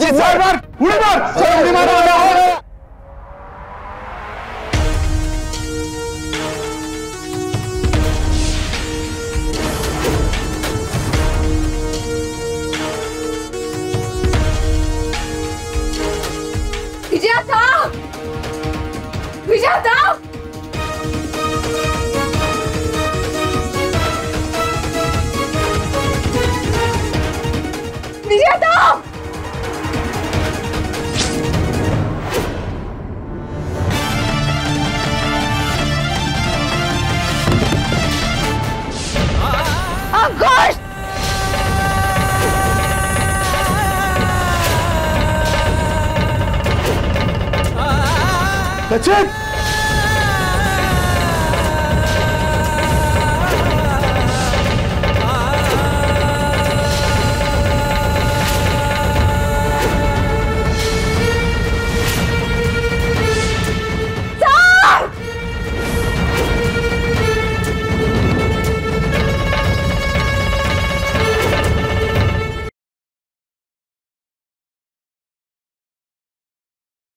जी मार मार उड़ी मार चल उड़ी मार मार विजय थाम विजय थाम अंकुश That's it!